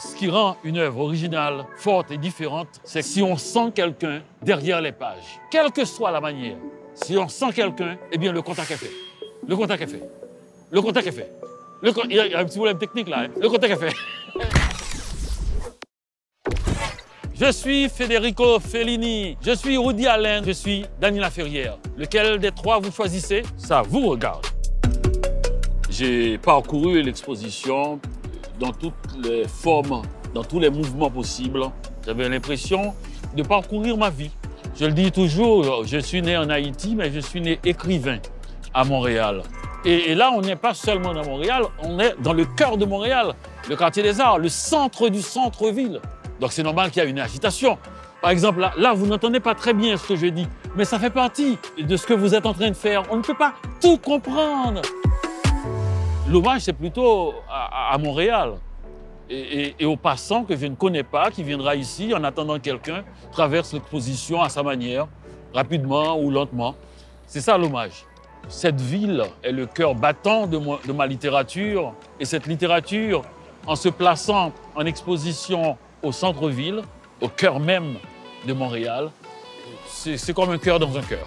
Ce qui rend une œuvre originale, forte et différente, c'est si on sent quelqu'un derrière les pages. Quelle que soit la manière, si on sent quelqu'un, eh bien le contact est fait. Le contact est fait. Le contact est fait. Il y a un petit problème technique là. hein. Le contact est fait. Je suis Federico Fellini, je suis Rudy Allen, je suis Daniela Ferrière. Lequel des trois vous choisissez, ça vous regarde. J'ai parcouru l'exposition dans toutes les formes, dans tous les mouvements possibles. J'avais l'impression de parcourir ma vie. Je le dis toujours, je suis né en Haïti, mais je suis né écrivain à Montréal. Et, là, on n'est pas seulement à Montréal, on est dans le cœur de Montréal, le quartier des arts, le centre du centre-ville. Donc c'est normal qu'il y ait une agitation. Par exemple, là, vous n'entendez pas très bien ce que je dis, mais ça fait partie de ce que vous êtes en train de faire. On ne peut pas tout comprendre. L'hommage, c'est plutôt à, Montréal et, aux passants que je ne connais pas, qui viendra ici en attendant que quelqu'un traverse l'exposition à sa manière, rapidement ou lentement. C'est ça l'hommage. Cette ville est le cœur battant de, de ma littérature et cette littérature, en se plaçant en exposition au centre-ville, au cœur même de Montréal, c'est comme un cœur dans un cœur.